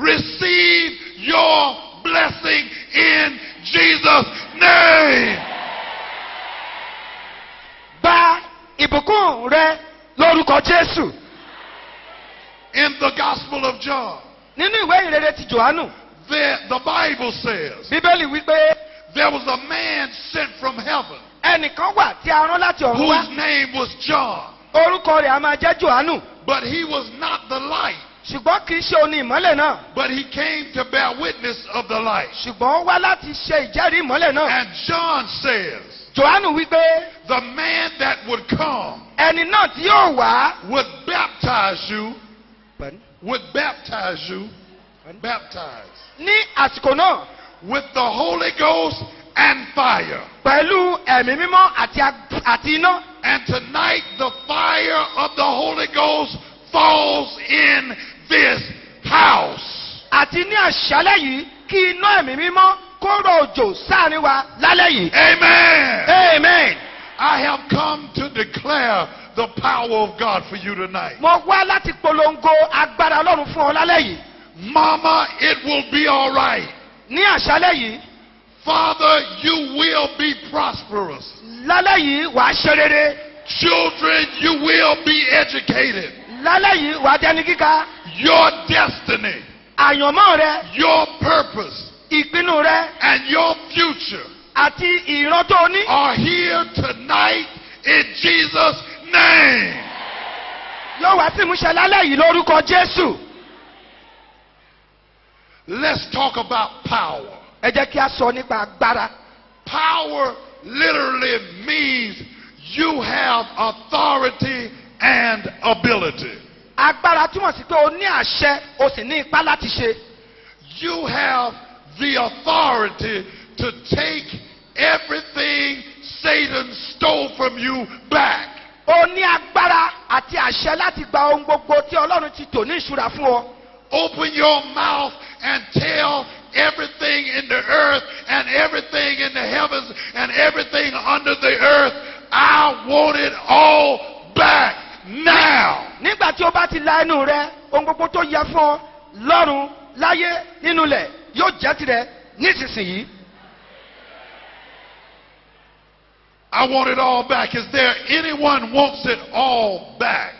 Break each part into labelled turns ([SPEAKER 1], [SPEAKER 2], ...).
[SPEAKER 1] receive your blessing in Jesus' name.
[SPEAKER 2] gba ìbùkún rẹ lórúkọ jésù.
[SPEAKER 1] In the Gospel of John,
[SPEAKER 2] nínú ìwé ìrere ti johannu
[SPEAKER 1] there, the Bible says
[SPEAKER 2] bíbélì wípé
[SPEAKER 1] there was a man sent from heaven
[SPEAKER 2] ẹnìkan wà tí a rán láti ọ̀run wá.
[SPEAKER 1] whose name was John,
[SPEAKER 2] orúkọ rẹ̀ a máa jẹ́ johannu
[SPEAKER 1] but he was not the light,
[SPEAKER 2] ṣùgbọ́n kì í ṣe oní ìmọ́lẹ̀ náà
[SPEAKER 1] but he came to bear witness of the light.
[SPEAKER 2] ṣùgbọ́n ó wá láti ṣe ìjẹ́rìí ìmọ́lẹ̀ náà
[SPEAKER 1] And John says,
[SPEAKER 2] johannu wípé
[SPEAKER 1] the man that would come
[SPEAKER 2] ẹni náà tí yóò wá.
[SPEAKER 1] would baptize you, would baptize you, baptize
[SPEAKER 2] ní àsìkò náà
[SPEAKER 1] with the Holy Ghost and fire.
[SPEAKER 2] pẹ̀lú ẹ̀mí mímọ́ àti iná.
[SPEAKER 1] And tonight the fire of the Holy Ghost falls in this house.
[SPEAKER 2] àti ní àṣálẹ̀ yìí kí iná ẹ̀mí mímọ́ kó rọ òjò sáàrin wa lálẹ́ yìí.
[SPEAKER 1] Amen.
[SPEAKER 2] amen.
[SPEAKER 1] I have come to declare the power of God for you tonight.
[SPEAKER 2] mo wá láti polongo agbára ọlọ́run fún ọ lálẹ́ yìí.
[SPEAKER 1] Mama, it will be all right.
[SPEAKER 2] ní àṣálẹ̀ yìí
[SPEAKER 1] Father, you will be prosperous.
[SPEAKER 2] lálẹ́ yìí wàá ṣe rere.
[SPEAKER 1] Children, you will be educated.
[SPEAKER 2] Lálẹ́ yìí wàá dẹni gíga.
[SPEAKER 1] Your destiny,
[SPEAKER 2] àyànmọ́ rẹ
[SPEAKER 1] your purpose,
[SPEAKER 2] ìpinnu rẹ
[SPEAKER 1] and your future
[SPEAKER 2] àti ìran tó ní.
[SPEAKER 1] are here tonight in Jesus' name.
[SPEAKER 2] yóò wá sí ìmúṣẹ lálẹ́ yìí lórúkọ jésù.
[SPEAKER 1] Let's talk about power.
[SPEAKER 2] ẹ jẹ́ kí a sọ nípa agbára.
[SPEAKER 1] Power literally means you have authority.
[SPEAKER 2] Agbára túmọ̀ sí pé o ní àṣẹ o sì ní ipá láti ṣe.
[SPEAKER 1] You have the authority to take everything Satan stole from you back.
[SPEAKER 2] o ní agbára àti àṣẹ láti gba ohun gbogbo tí ọlọ́run ti tò ní ìṣúra fún ọ.
[SPEAKER 1] Open your mouth and tell everything in the earth and everything in the heavens and everything under the earth, I want it all.
[SPEAKER 2] Nígbà tí o bá ti la ẹnu rẹ ohun gbogbo tó yẹ fún ọ lọ́run láyé nínú ilẹ̀ yóò jẹ́ tirẹ̀ nísinsìnyí.
[SPEAKER 1] I want it all back. Is there anyone wants it all back?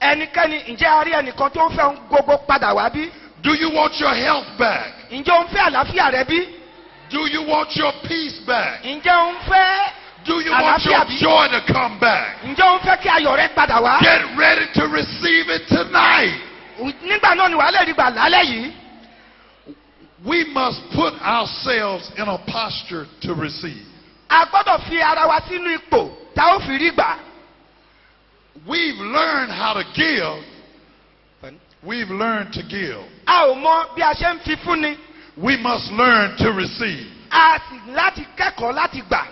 [SPEAKER 2] ẹnikẹ́ni ǹjẹ́ a rí ẹnìkan tó ń fẹ́ gbogbo padà wá bí?
[SPEAKER 1] Do you want your health back?
[SPEAKER 2] ǹjẹ́ o ń fẹ́ àlàáfíà rẹ bí?
[SPEAKER 1] Do you want your peace back?
[SPEAKER 2] ǹjẹ́ o ń fẹ́
[SPEAKER 1] Do you want your joy to come back?
[SPEAKER 2] ǹjẹ́ o ń fẹ́ kí ayọ̀ rẹ padà wá?
[SPEAKER 1] Get ready to receive it tonight.
[SPEAKER 2] nígbà náà ni wàá lè rí gbà lálẹ́ yìí.
[SPEAKER 1] We must put ourselves in a posture to receive.
[SPEAKER 2] a gbọ́dọ̀ fi ara wa sínú ipò tá ó fi rí gbà.
[SPEAKER 1] We've learned how to give. We've learned to give.
[SPEAKER 2] a ò mọ bí a ṣe ń fi fúnni.
[SPEAKER 1] We must learn to receive.
[SPEAKER 2] a sì láti kẹ́kọ̀ọ́ láti gbà.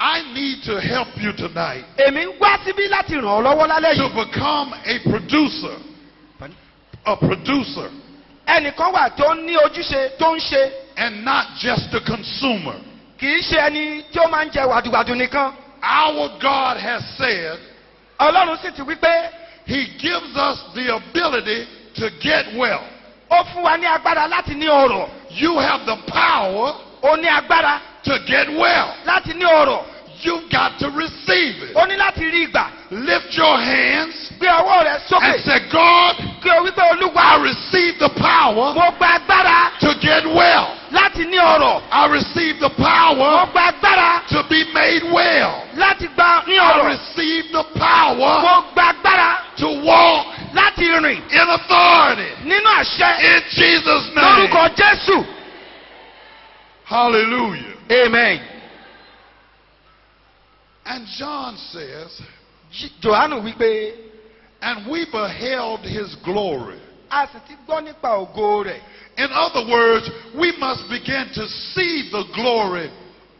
[SPEAKER 1] I need to help you tonight
[SPEAKER 2] èmi ń wá síbí láti ràn ọ́ lọ́wọ́ lálẹ́
[SPEAKER 1] to
[SPEAKER 2] yìí.
[SPEAKER 1] become a producer. A producer
[SPEAKER 2] ẹnìkan wà tó ní ojúṣe tó ń ṣe
[SPEAKER 1] and not just a consumer.
[SPEAKER 2] kì í ṣe ẹni tí ó máa ń jẹ wàdùwàdù nìkan.
[SPEAKER 1] Our God has said
[SPEAKER 2] ọlọ́run sì ti wí pé
[SPEAKER 1] He gives us the ability to get wealth.
[SPEAKER 2] ó fún wa ní agbára láti ní ọrọ̀.
[SPEAKER 1] You have the power
[SPEAKER 2] ó ní agbára
[SPEAKER 1] to get well.
[SPEAKER 2] láti ní ọrọ̀.
[SPEAKER 1] You've got to receive it.
[SPEAKER 2] ní láti rí ìgbà.
[SPEAKER 1] Lift your hands
[SPEAKER 2] gbé ọwọ́ rẹ
[SPEAKER 1] and say, God,
[SPEAKER 2] kí o wí pé
[SPEAKER 1] I receive the power
[SPEAKER 2] mo gba agbára
[SPEAKER 1] to get well.
[SPEAKER 2] láti ní ọrọ̀.
[SPEAKER 1] I receive the
[SPEAKER 2] mo
[SPEAKER 1] power
[SPEAKER 2] gba agbára
[SPEAKER 1] to be made well.
[SPEAKER 2] láti gba ní
[SPEAKER 1] I receive the power
[SPEAKER 2] mo gba agbára
[SPEAKER 1] to walk
[SPEAKER 2] láti rìn
[SPEAKER 1] in authority.
[SPEAKER 2] nínú àṣẹ
[SPEAKER 1] In Jesus' name.
[SPEAKER 2] lórúkọ jésù.
[SPEAKER 1] Hallelujah.
[SPEAKER 2] amen.
[SPEAKER 1] And John says,
[SPEAKER 2] johannu wípé
[SPEAKER 1] and we beheld his glory.
[SPEAKER 2] a sì ti gbọ́ nípa ògo rẹ̀.
[SPEAKER 1] In other words, we must begin to see the glory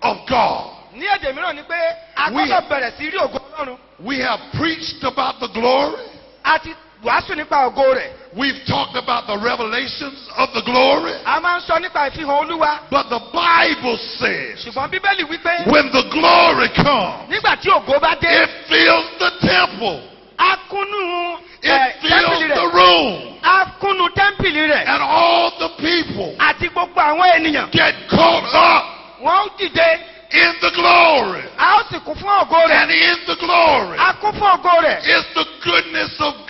[SPEAKER 1] of God.
[SPEAKER 2] ní èdè mìíràn ni pé a
[SPEAKER 1] We-
[SPEAKER 2] gbọ́dọ̀ bẹ̀rẹ̀ sí rí ògo ọlọ́run.
[SPEAKER 1] We have preached about the glory.
[SPEAKER 2] a ti wàásù nípa ògo rẹ̀.
[SPEAKER 1] We've talked about the revelations of the glory.
[SPEAKER 2] a máa ń sọ nípa ìfihàn olúwa.
[SPEAKER 1] But the Bible says
[SPEAKER 2] ṣùgbọ́n bíbélì wípé
[SPEAKER 1] when the glory comes,
[SPEAKER 2] nígbà tí ògo bá dé
[SPEAKER 1] it fills the temple.
[SPEAKER 2] a kúnnú
[SPEAKER 1] It
[SPEAKER 2] eh,
[SPEAKER 1] filled
[SPEAKER 2] tẹ́ḿpìlì
[SPEAKER 1] the room.
[SPEAKER 2] á kúnnu tẹ́ḿpìlì rẹ̀
[SPEAKER 1] And all the people
[SPEAKER 2] àti gbogbo àwọn ènìyàn
[SPEAKER 1] get caught up
[SPEAKER 2] wọ́n ó dìde
[SPEAKER 1] in the glory.
[SPEAKER 2] a ó sì kún fún ògo rẹ̀
[SPEAKER 1] And in the glory
[SPEAKER 2] a kún fún ògo rẹ̀.
[SPEAKER 1] is the goodness of God.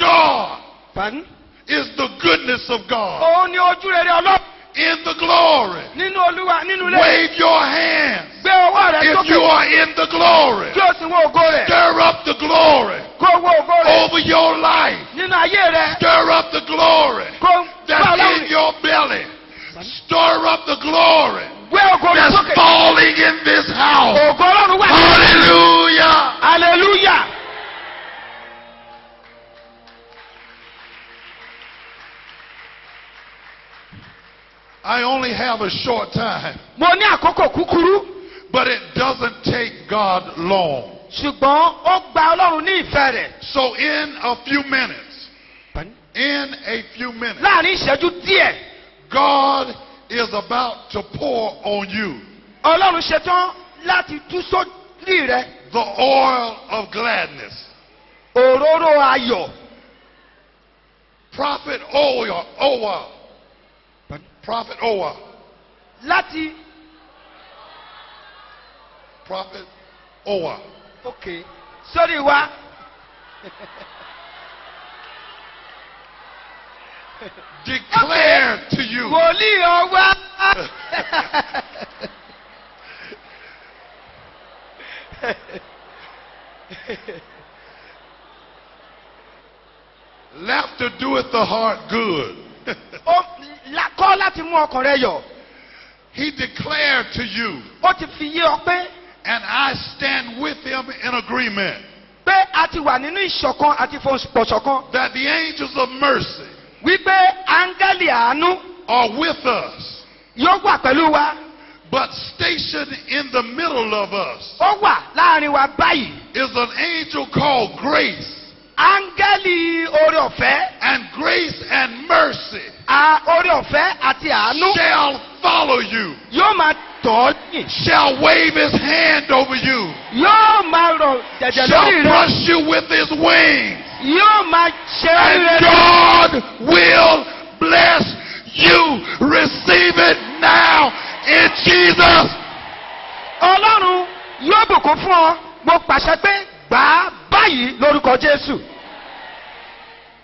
[SPEAKER 2] Pardon?
[SPEAKER 1] Is the goodness of God.
[SPEAKER 2] òun ni ojú rere ọlọ́run
[SPEAKER 1] In the glory.
[SPEAKER 2] nínú olúwa nínú ilé
[SPEAKER 1] Wave your hands.
[SPEAKER 2] gbé ọwọ́ rẹ̀
[SPEAKER 1] If you are in the glory,
[SPEAKER 2] kí o sì wo ògo rẹ̀
[SPEAKER 1] stir up the glory
[SPEAKER 2] kó wo ògo rẹ̀
[SPEAKER 1] over your life.
[SPEAKER 2] nínú ayé rẹ̀
[SPEAKER 1] Stir up the glory
[SPEAKER 2] kó
[SPEAKER 1] that's in your belly. Stir up the glory
[SPEAKER 2] gbé ògo rẹ̀
[SPEAKER 1] that's falling in this house.
[SPEAKER 2] ògo ọlọ́run wà
[SPEAKER 1] Hallelujah.
[SPEAKER 2] hallelujah.
[SPEAKER 1] I only have a short time,
[SPEAKER 2] mo ní àkókò kúkúrú.
[SPEAKER 1] But it doesn't take God long.
[SPEAKER 2] ṣùgbọ́n ó gba ọlọ́run ní ìfẹ́ rẹ̀.
[SPEAKER 1] So in a few minutes, in a few minutes,
[SPEAKER 2] láàrin ìṣẹ́jú díẹ̀
[SPEAKER 1] God is about to pour on you
[SPEAKER 2] ọlọ́run ṣetán láti tú sórí rẹ̀.
[SPEAKER 1] the oil of gladness.
[SPEAKER 2] òróró ayọ̀.
[SPEAKER 1] Prophet Owa, Owa, Prophet oh, uh, Owa,
[SPEAKER 2] láti
[SPEAKER 1] Prophet Owa.
[SPEAKER 2] òkè sórí wa
[SPEAKER 1] Declare to you
[SPEAKER 2] wòlíì ọwá.
[SPEAKER 1] laughter doeth the heart good.
[SPEAKER 2] Kọ́ mú ọkàn rẹ yọ̀.
[SPEAKER 1] He declared to you,
[SPEAKER 2] ó ti fi yé ọ pé
[SPEAKER 1] and I stand with him in agreement,
[SPEAKER 2] pé a ti wà nínú ìṣọ̀kan àti ìfọ̀ṣọ̀kan
[SPEAKER 1] that the angels of mercy
[SPEAKER 2] wípé áńgẹ́lì àánú
[SPEAKER 1] are with us,
[SPEAKER 2] yóò wà pẹ̀lú wa.
[SPEAKER 1] but stationed in the middle of us
[SPEAKER 2] ó wà láàrin wa báyìí.
[SPEAKER 1] is an angel called grace.
[SPEAKER 2] Áńgẹ́lì oore ọ̀fẹ́
[SPEAKER 1] And grace and mercy
[SPEAKER 2] a oore ọ̀fẹ́ àti àánú
[SPEAKER 1] shall follow you,
[SPEAKER 2] yóò máa tọ̀
[SPEAKER 1] shall wave his hand over you,
[SPEAKER 2] yóò máa rọ̀ jẹ̀jẹ̀ lórí
[SPEAKER 1] shall brush you with his wings,
[SPEAKER 2] yóò máa ṣe
[SPEAKER 1] and God will bless you. Receive it now in Jesus.
[SPEAKER 2] ọlọ́run yóò bùkún fún ọ. Mo pàṣẹ pé gbà á báyìí lórúkọ jésù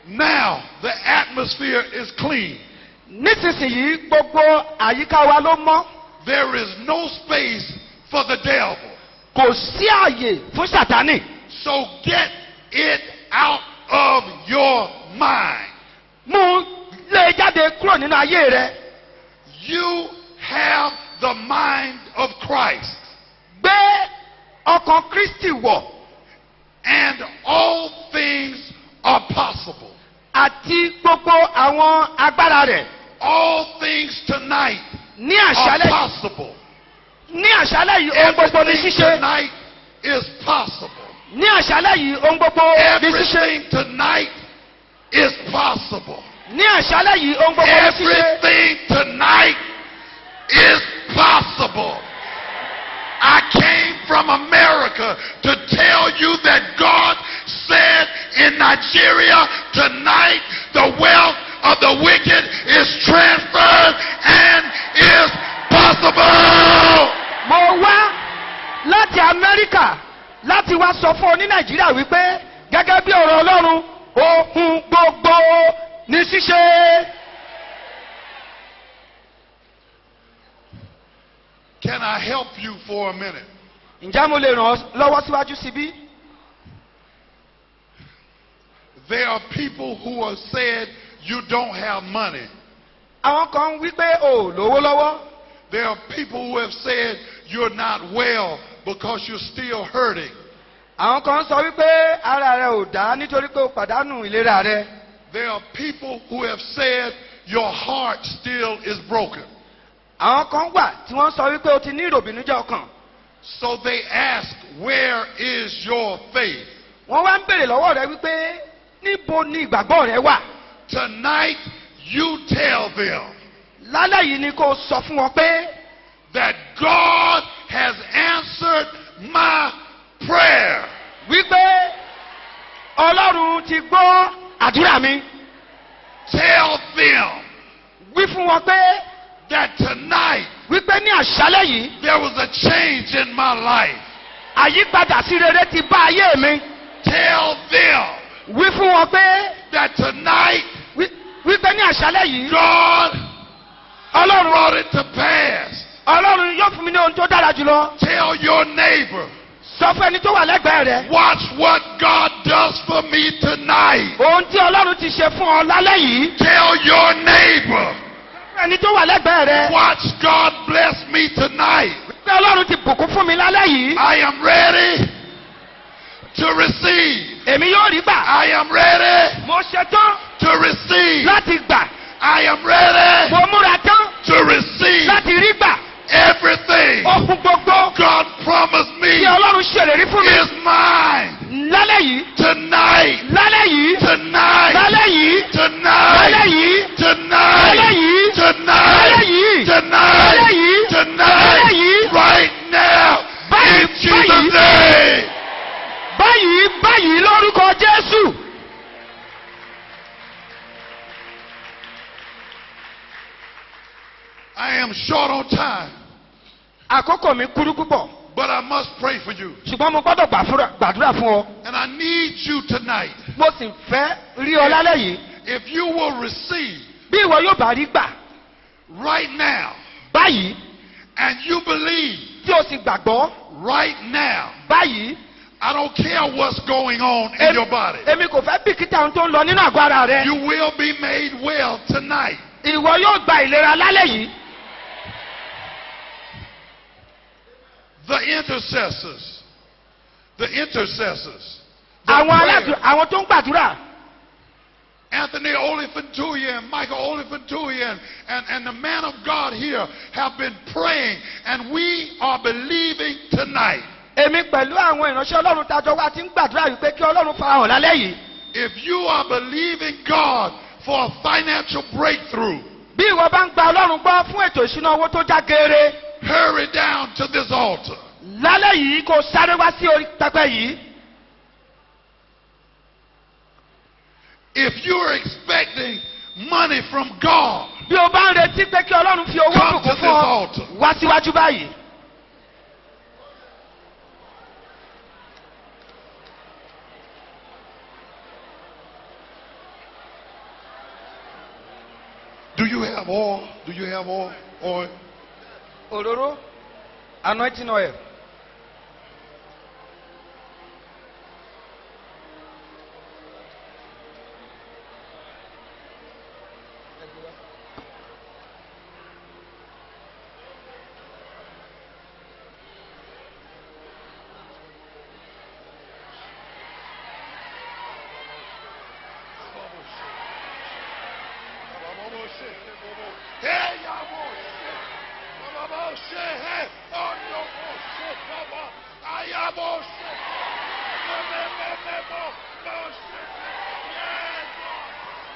[SPEAKER 1] Now the atmosphere is clean.
[SPEAKER 2] nísinsìnyí gbogbo àyíká wa ló mọ́
[SPEAKER 1] There is no space for the devil.
[SPEAKER 2] kò sí àyè fún sàtánì
[SPEAKER 1] So get it out of your mind.
[SPEAKER 2] mú lé jáde kúrò nínú ayé rẹ
[SPEAKER 1] You have the mind of Christ,
[SPEAKER 2] gbé ọkàn kristi wọ̀
[SPEAKER 1] and all things are possible.
[SPEAKER 2] àti gbogbo àwọn agbára rẹ̀
[SPEAKER 1] All things tonight
[SPEAKER 2] ní
[SPEAKER 1] are possible.
[SPEAKER 2] ní àṣálẹ̀ yìí ohun gbogbo
[SPEAKER 1] Everything
[SPEAKER 2] ṣíṣe
[SPEAKER 1] tonight is possible.
[SPEAKER 2] ní àṣálẹ̀ yìí ohun gbogbo ní ṣíṣe
[SPEAKER 1] Everything tonight is possible.
[SPEAKER 2] ní àṣálẹ̀ yìí ohun gbogbo ní ṣíṣe
[SPEAKER 1] Everything tonight is possible. I came from America to tell you that God said in Nigeria tonight the wealth of the wicked is transferred and is possible.
[SPEAKER 2] mo wá láti amẹ́ríkà láti wá sọ fún ọ ní nàìjíríà wípé gẹ́gẹ́ bí ọ̀rọ̀ ọlọ́run ohun gbogbo ní ṣíṣe.
[SPEAKER 1] Can I help you for a minute?
[SPEAKER 2] Ǹjẹ́ mo lè ràn ọ́ lọ́wọ́ síwájú síbí?
[SPEAKER 1] There are people who have said you don't have money.
[SPEAKER 2] àwọn kan wí pé o lówó lọ́wọ́.
[SPEAKER 1] There are people who have said you're not well because you're still hurting.
[SPEAKER 2] àwọn kan sọ wípé ara rẹ ò dá nítorí pé o pàdánù ìlera rẹ.
[SPEAKER 1] There are people who have said your heart still is broken.
[SPEAKER 2] àwọn kan wà tí wọ́n sọ wípé o ti ní ìròbìnújẹ́ ọkàn.
[SPEAKER 1] So they ask, Where is your faith?
[SPEAKER 2] wọ́n wá ń bèrè lọ́wọ́ rẹ wípé níbo ni ìgbàgbọ́ rẹ wà.
[SPEAKER 1] Tonight, you tell them
[SPEAKER 2] lálẹ́ yìí ni kò sọ fún wọn pé
[SPEAKER 1] that God has answered my prayer.
[SPEAKER 2] wípé ọlọ́run ti gbọ́ àdúrà mi
[SPEAKER 1] Tell them
[SPEAKER 2] wí fún wọn pé
[SPEAKER 1] that tonight
[SPEAKER 2] wípé ní àṣálẹ́ yìí
[SPEAKER 1] there was a change in my life.
[SPEAKER 2] àyípadà sí rere ti bá ayé mi
[SPEAKER 1] Tell them
[SPEAKER 2] wí fún wọn pé
[SPEAKER 1] that tonight
[SPEAKER 2] wí- wípé ní àṣálẹ́ yìí
[SPEAKER 1] God
[SPEAKER 2] ọlọ́run
[SPEAKER 1] brought it to pass.
[SPEAKER 2] ọlọ́run yóò fún mi ní ohun tó dára jùlọ
[SPEAKER 1] Tell your neighbor,
[SPEAKER 2] sọ fún ẹni tó wà lẹ́gbẹ̀ẹ́ rẹ
[SPEAKER 1] watch what God does for me tonight.
[SPEAKER 2] ohun tí ọlọ́run ti ṣe fún ọ lálẹ́ yìí
[SPEAKER 1] Tell your neighbor,
[SPEAKER 2] ẹni tó wà lẹ́gbẹ̀ẹ́ rẹ
[SPEAKER 1] watch God bless me tonight.
[SPEAKER 2] pé ọlọ́run ti bùkún fún mi lálẹ́ yìí
[SPEAKER 1] I am ready to receive.
[SPEAKER 2] èmi yóò rí gbà
[SPEAKER 1] I am ready
[SPEAKER 2] mo ṣetán
[SPEAKER 1] to receive.
[SPEAKER 2] láti gbà
[SPEAKER 1] I am ready
[SPEAKER 2] mo múra tán
[SPEAKER 1] to receive
[SPEAKER 2] láti rí gbà
[SPEAKER 1] everything
[SPEAKER 2] ohun gbogbo
[SPEAKER 1] God promised me
[SPEAKER 2] tí ọlọ́run ṣèlérí fún mi
[SPEAKER 1] I am short on time,
[SPEAKER 2] àkókò mi kúrú púpọ̀
[SPEAKER 1] but I must pray for you.
[SPEAKER 2] ṣùgbọ́n mo gbọ́dọ̀ gbàdúrà fún ọ.
[SPEAKER 1] And I need you tonight.
[SPEAKER 2] mo sì fẹ́ rí ọ lálẹ́ yìí.
[SPEAKER 1] If you will receive
[SPEAKER 2] bí ìwọ yóò bá rí gbà
[SPEAKER 1] right now,
[SPEAKER 2] báyìí
[SPEAKER 1] and you believe
[SPEAKER 2] tí o sì gbàgbọ́
[SPEAKER 1] right now,
[SPEAKER 2] báyìí.
[SPEAKER 1] I don't care what's going on in
[SPEAKER 2] Em-
[SPEAKER 1] your body.
[SPEAKER 2] èmi kò fẹ́ bìkítà ohun tó ń lọ nínú àgọ́ ara rẹ.
[SPEAKER 1] You will be made well tonight.
[SPEAKER 2] ìwọ yóò gba ìlera lálẹ́ yìí.
[SPEAKER 1] The intercessors, the intercessors, the
[SPEAKER 2] àwọn aládùn àwọn tó ń gbàdúrà.
[SPEAKER 1] Anthony Olifantuya, Michael Olifantuya, and, and the man of God here have been praying, and we are believing tonight.
[SPEAKER 2] èmi pẹ̀lú àwọn ìránṣẹ́ ọlọ́run tajọ wa ti ń gbàdúrà wípé kí ọlọ́run farahàn lálẹ́ yìí.
[SPEAKER 1] If you are believing God for a financial breakthrough,
[SPEAKER 2] bí ìwọ bá ń gba ọlọ́run gbọ́ fún ètò ìṣúná owó tó já geere.
[SPEAKER 1] Hurry down to this altar.
[SPEAKER 2] lálẹ́ yìí kò sáré wá sí orí pẹpẹ yìí.
[SPEAKER 1] If you're expecting money from God,
[SPEAKER 2] bí o bá ń retí pé kí ọlọ́run fi owó bùkún fún ọ wá síwájú báyìí.
[SPEAKER 1] do you have oil? Do you have oil? Oil?
[SPEAKER 2] Òróró anointing oil.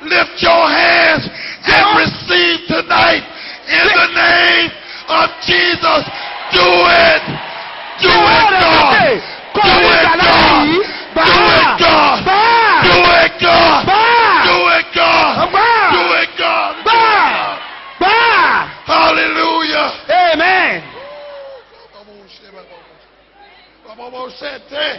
[SPEAKER 1] Lift your hands and receive tonight in the name of Jesus. Do it. Do it, God. Do it, God. Do it, God. Do it, God. Do it, God. Do it, God. Do it. God. Hallelujah.
[SPEAKER 2] amen.
[SPEAKER 1] Ataya,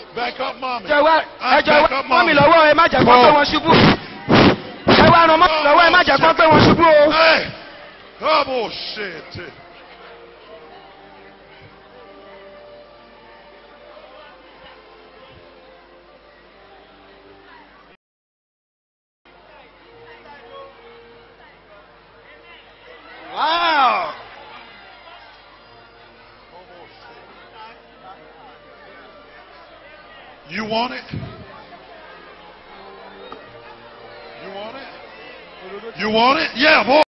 [SPEAKER 1] back up, mommy.
[SPEAKER 2] ẹ wá ẹ jọ
[SPEAKER 1] Back
[SPEAKER 2] wá
[SPEAKER 1] up,
[SPEAKER 2] mọ́ mi lọ́wọ́ ẹ má jẹ́ kó pé wọ́n ṣubú. ẹ wá ràn mọ́ mi lọ́wọ́ ẹ má jẹ́ kó pé wọ́n ṣubú o.
[SPEAKER 1] want
[SPEAKER 2] it?
[SPEAKER 1] You want it? You want it? Yeah, boy.